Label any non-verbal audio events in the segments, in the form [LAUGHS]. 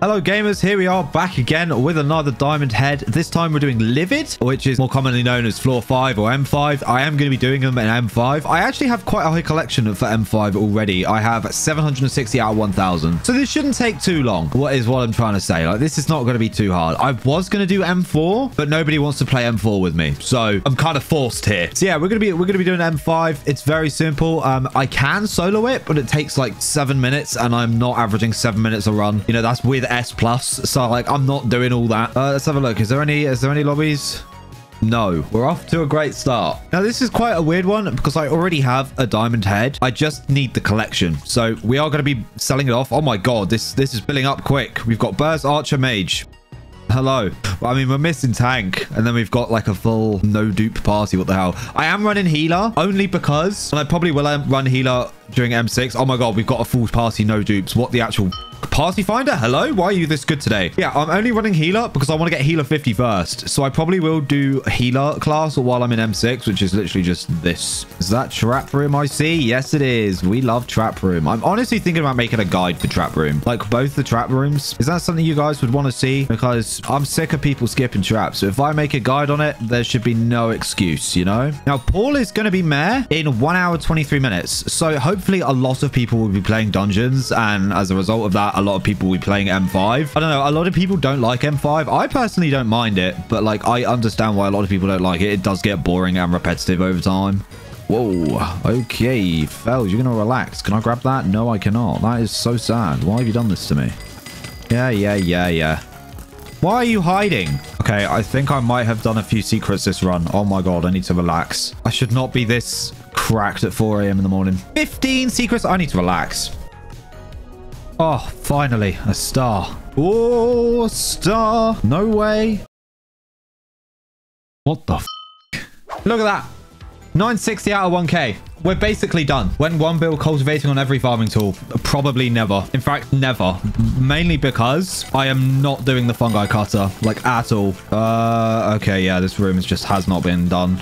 Hello gamers, here we are back again with another diamond head. This time we're doing Livid, which is more commonly known as floor 5 or M5. I am going to be doing them in M5. I actually have quite a high collection for M5 already. I have 760 out of 1000. So this shouldn't take too long, what is what I'm trying to say. Like this is not going to be too hard. I was going to do M4, but nobody wants to play M4 with me. So I'm kind of forced here. So yeah, we're going to be we're going to be doing M5. It's very simple. Um, I can solo it, but it takes like seven minutes and I'm not averaging seven minutes a run. You know, that's with S plus. So like, I'm not doing all that. Uh, let's have a look. Is there any, is there any lobbies? No, we're off to a great start. Now, this is quite a weird one because I already have a diamond head. I just need the collection. So we are going to be selling it off. Oh my God, this, this is filling up quick. We've got Burst Archer Mage. Hello. I mean, we're missing tank, and then we've got like a full no dupe party. What the hell? I am running healer only because, and I probably will um, run healer during M6. Oh my god, we've got a full party no dupes. What the actual Party Finder, hello? Why are you this good today? Yeah, I'm only running healer because I want to get healer 50 first. So I probably will do healer class while I'm in M6, which is literally just this. Is that trap room I see? Yes, it is. We love trap room. I'm honestly thinking about making a guide for trap room. Like both the trap rooms. Is that something you guys would want to see? Because I'm sick of people skipping traps. So if I make a guide on it, there should be no excuse, you know? Now, Paul is going to be mayor in 1 hour 23 minutes. So hopefully a lot of people will be playing dungeons. And as a result of that, a lot of people will be playing M5. I don't know. A lot of people don't like M5. I personally don't mind it, but like I understand why a lot of people don't like it. It does get boring and repetitive over time. Whoa. Okay. Fells, you're going to relax. Can I grab that? No, I cannot. That is so sad. Why have you done this to me? Yeah, yeah, yeah, yeah. Why are you hiding? Okay, I think I might have done a few secrets this run. Oh my god, I need to relax. I should not be this cracked at 4 a.m. in the morning. 15 secrets. I need to relax. Oh, finally, a star. Oh, star. No way. What the Look at that. 960 out of 1k. We're basically done. When one build cultivating on every farming tool? Probably never. In fact, never. Mainly because I am not doing the fungi cutter, like at all. Uh, okay, yeah, this room just has not been done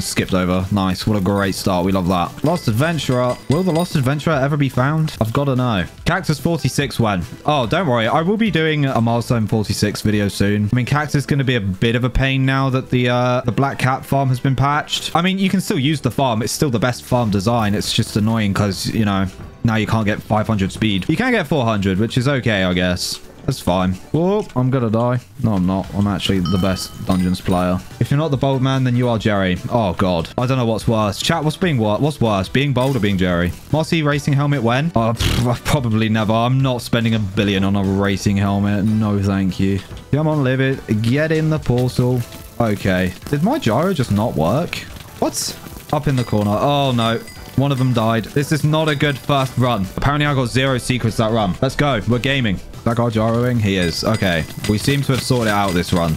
skipped over. Nice. What a great start. We love that. Lost Adventurer. Will the Lost Adventurer ever be found? I've got to know. Cactus 46 when? Oh, don't worry. I will be doing a Milestone 46 video soon. I mean, Cactus is going to be a bit of a pain now that the uh, the Black Cat farm has been patched. I mean, you can still use the farm. It's still the best farm design. It's just annoying because, you know, now you can't get 500 speed. You can get 400, which is okay, I guess. That's fine. Oh, I'm gonna die. No, I'm not. I'm actually the best Dungeons player. If you're not the bold man, then you are Jerry. Oh, God. I don't know what's worse. Chat, what's being what? What's worse? Being bold or being Jerry? Mossy racing helmet when? Oh, pff, [LAUGHS] probably never. I'm not spending a billion on a racing helmet. No, thank you. Come on, Livid. Get in the portal. Okay. Did my gyro just not work? What's up in the corner? Oh, no. One of them died. This is not a good first run. Apparently, I got zero secrets that run. Let's go. We're gaming. That guy gyroing? He is. Okay. We seem to have sorted out this run.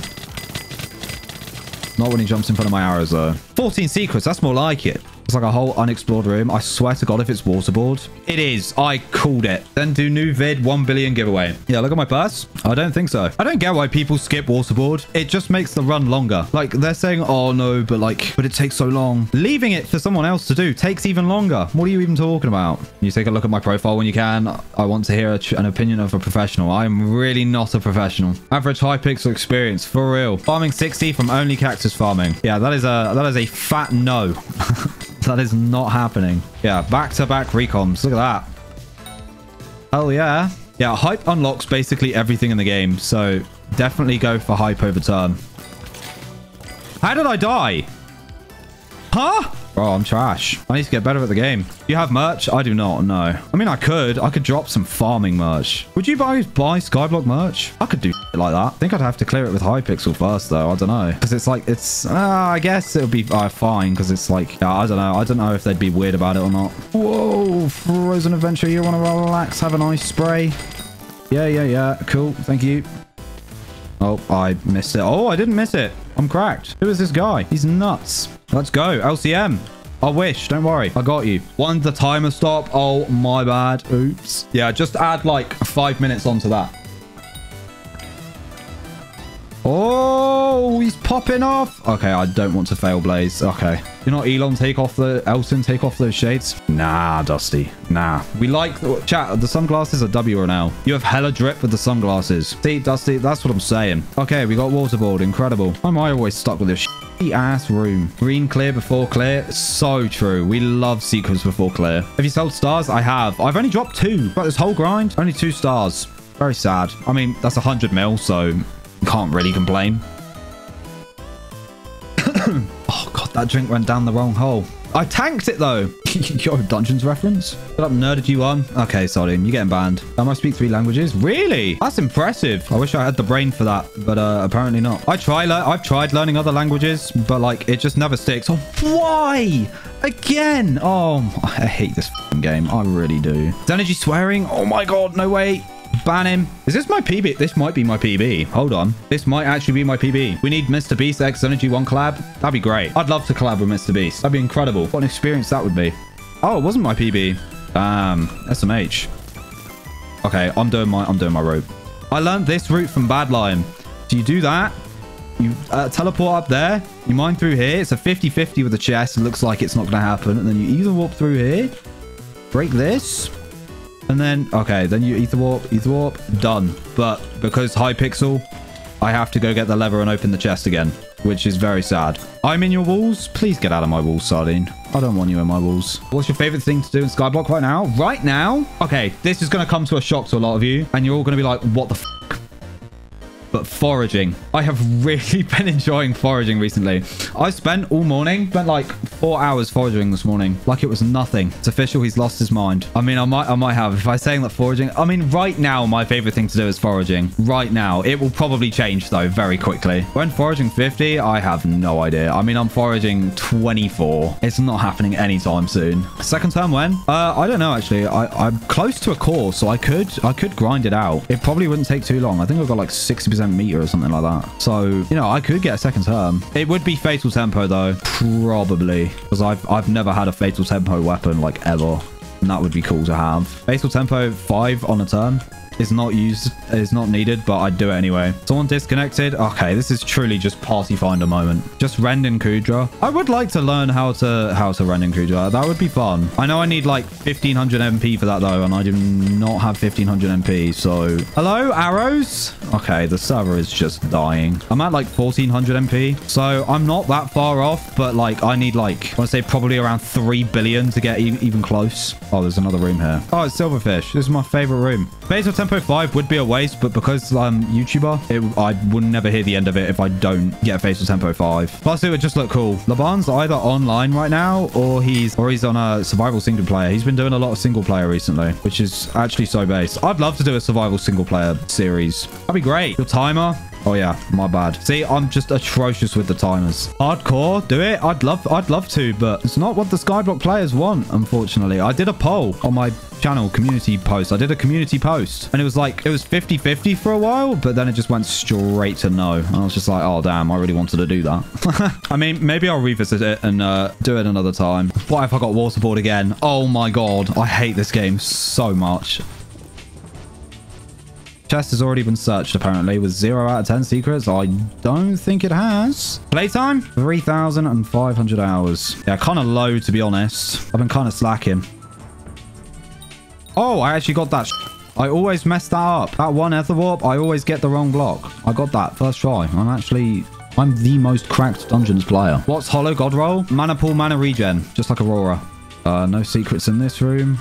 Not when he jumps in front of my arrows, though. 14 secrets. That's more like it. It's like a whole unexplored room. I swear to God, if it's waterboard. It is. I called it. Then do new vid 1 billion giveaway. Yeah, look at my purse. I don't think so. I don't get why people skip waterboard. It just makes the run longer. Like, they're saying, oh, no, but like, but it takes so long. Leaving it for someone else to do takes even longer. What are you even talking about? You take a look at my profile when you can. I want to hear an opinion of a professional. I'm really not a professional. Average Hypixel experience. For real. Farming 60 from only cactus farming. Yeah, that is a, that is a fat no. [LAUGHS] That is not happening. Yeah, back-to-back -back recombs. Look at that. Oh, yeah. Yeah, hype unlocks basically everything in the game. So definitely go for hype over term. How did I die? Huh? Bro, I'm trash. I need to get better at the game. You have merch? I do not, no. I mean, I could. I could drop some farming merch. Would you buy, buy Skyblock merch? I could do like that. I think I'd have to clear it with Hypixel first, though. I don't know. Because it's like, it's... Uh, I guess it would be uh, fine, because it's like... I don't know. I don't know if they'd be weird about it or not. Whoa, Frozen Adventurer. You want to relax? Have a nice spray? Yeah, yeah, yeah. Cool. Thank you. Oh, I missed it. Oh, I didn't miss it. I'm cracked. Who is this guy? He's nuts. Let's go. LCM. I wish. Don't worry. I got you. One the timer stop. Oh, my bad. Oops. Yeah, just add like five minutes onto that. Oh, he's popping off. Okay, I don't want to fail Blaze. Okay. You know, Elon, take off the... Elton, take off those shades. Nah, Dusty. Nah. We like... The, chat, the sunglasses are W or an L. You have hella drip with the sunglasses. See, Dusty, that's what I'm saying. Okay, we got waterboard. Incredible. Why am I always stuck with this ass room. Green clear before clear. So true. We love secrets before clear. Have you sold stars? I have. I've only dropped two. But this whole grind, only two stars. Very sad. I mean, that's 100 mil, so can't really complain. Oh, God, that drink went down the wrong hole. I tanked it, though. [LAUGHS] Your Dungeons reference? Shut up, nerded you on. Okay, sorry, you're getting banned. I must speak three languages? Really? That's impressive. I wish I had the brain for that, but uh, apparently not. I try, I've tried learning other languages, but like, it just never sticks. Oh, why? Again? Oh, I hate this game. I really do. Is Zenergy swearing? Oh my God, no way. Ban him. Is this my PB? This might be my PB. Hold on. This might actually be my PB. We need Mr. Beast X Energy 1 collab. That'd be great. I'd love to collab with Mr. Beast. That'd be incredible. What an experience that would be. Oh, it wasn't my PB. Um, SMH. Okay, I'm doing my I'm doing my rope. I learned this route from Badlion. Do you do that? You uh, teleport up there. You mine through here. It's a 50-50 with the chest. It looks like it's not going to happen. And then you either walk through here, break this, and then, okay, then you ether warp, ether warp, done. But because Hypixel, I have to go get the lever and open the chest again, which is very sad. I'm in your walls. Please get out of my walls, Sardine. I don't want you in my walls. What's your favorite thing to do in Skyblock right now? Right now? Okay, this is going to come to a shock to a lot of you, and you're all going to be like, what the but foraging. I have really [LAUGHS] been enjoying foraging recently. I spent all morning, spent like four hours foraging this morning, like it was nothing. It's official, he's lost his mind. I mean, I might, I might have. If I saying that foraging, I mean, right now, my favorite thing to do is foraging. Right now, it will probably change though very quickly. When foraging 50, I have no idea. I mean, I'm foraging 24. It's not happening anytime soon. Second term when? Uh, I don't know actually. I, I'm close to a core, so I could, I could grind it out. It probably wouldn't take too long. I think I've got like 60% meter or something like that. So, you know, I could get a second term. It would be Fatal Tempo, though. Probably. Because I've, I've never had a Fatal Tempo weapon, like, ever. And that would be cool to have. Fatal Tempo 5 on a term is not used, is not needed, but I'd do it anyway. Someone disconnected. Okay, this is truly just party finder moment. Just Rendon Kuudra. I would like to learn how to how to Rendon Kuudra. That would be fun. I know I need like 1500 MP for that though, and I do not have 1500 MP. So, hello, arrows. Okay, the server is just dying. I'm at like 1400 MP, so I'm not that far off, but like I need like I to say probably around 3 billion to get e even close. Oh, there's another room here. Oh, it's Silverfish. This is my favorite room. Base of Tempo 5 would be a waste, but because I'm YouTuber, it, I would never hear the end of it if I don't get a Fatal Tempo 5. Plus, it would just look cool. Laban's either online right now or he's or he's on a survival single player. He's been doing a lot of single player recently, which is actually so base. I'd love to do a survival single player series. That'd be great. Your timer, Oh yeah, my bad. See, I'm just atrocious with the timers. Hardcore, do it. I'd love, I'd love to, but it's not what the Skyblock players want. Unfortunately, I did a poll on my channel community post. I did a community post and it was like, it was 50 50 for a while, but then it just went straight to no. And I was just like, oh damn, I really wanted to do that. [LAUGHS] I mean, maybe I'll revisit it and uh, do it another time. What if I got waterboard again? Oh my God, I hate this game so much. Chest has already been searched, apparently, with 0 out of 10 secrets. I don't think it has. Playtime? 3,500 hours. Yeah, kind of low, to be honest. I've been kind of slacking. Oh, I actually got that I always mess that up. That one ether warp, I always get the wrong block. I got that first try. I'm actually... I'm the most cracked Dungeons player. What's Hollow God Roll? Mana pool, mana regen. Just like Aurora. Uh, no secrets in this room.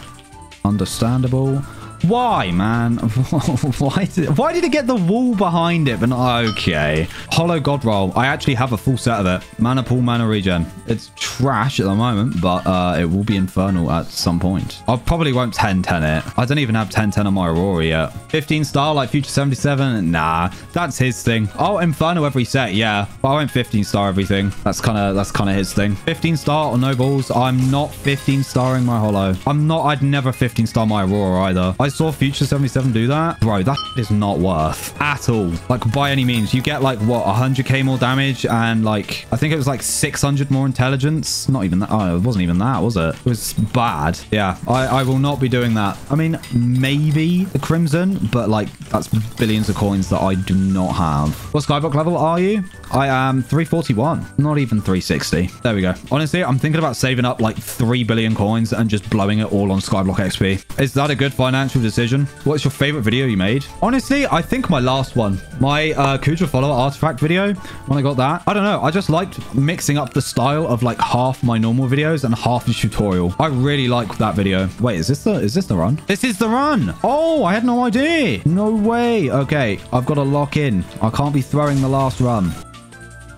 Understandable. Why, man? [LAUGHS] why, did, why did it get the wall behind it? But not, okay. Hollow God Roll. I actually have a full set of it. Mana pool, mana regen. It's trash at the moment, but uh, it will be infernal at some point. I probably won't 10-10 it. I don't even have 10-10 on my Aurora yet. 15 star like Future 77? Nah, that's his thing. Oh, infernal every set, yeah. But I won't 15 star everything. That's kind of that's kind of his thing. 15 star or no balls. I'm not 15 starring my Hollow. I'm not. I'd never 15 star my Aurora either. I saw Future 77 do that. Bro, that is not worth at all. Like, by any means. You get, like, what, 100k more damage and, like, I think it was, like, 600 more intelligence. Not even that. Oh, it wasn't even that, was it? It was bad. Yeah, I, I will not be doing that. I mean, maybe the Crimson, but, like, that's billions of coins that I do not have. What Skyblock level are you? I am 341. Not even 360. There we go. Honestly, I'm thinking about saving up, like, 3 billion coins and just blowing it all on Skyblock XP. Is that a good financial decision? What's your favorite video you made? Honestly, I think my last one, my uh, Kuudra follower artifact video, when I got that, I don't know. I just liked mixing up the style of like half my normal videos and half the tutorial. I really like that video. Wait, is this the, is this the run? This is the run. Oh, I had no idea. No way. Okay, I've got to lock in. I can't be throwing the last run.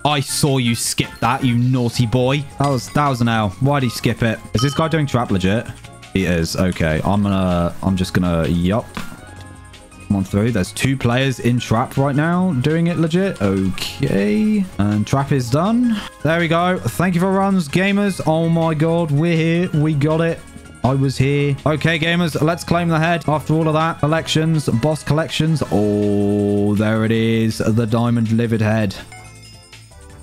I saw you skip that, you naughty boy. That was that was an L. Why'd he skip it? Is this guy doing trap legit? He is. Okay, I'm gonna... I'm just gonna... Yup. Come on through. There's two players in trap right now doing it legit. Okay. And trap is done. There we go. Thank you for runs, gamers. Oh my god, we're here. We got it. I was here. Okay, gamers, let's claim the head. After all of that, collections, boss collections. Oh, there it is. The diamond livid head.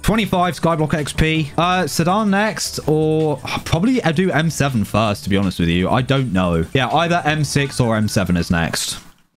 25 Skyblock XP. Uh, Sadan next, or probably I do M7 first, to be honest with you. I don't know. Yeah, either M6 or M7 is next.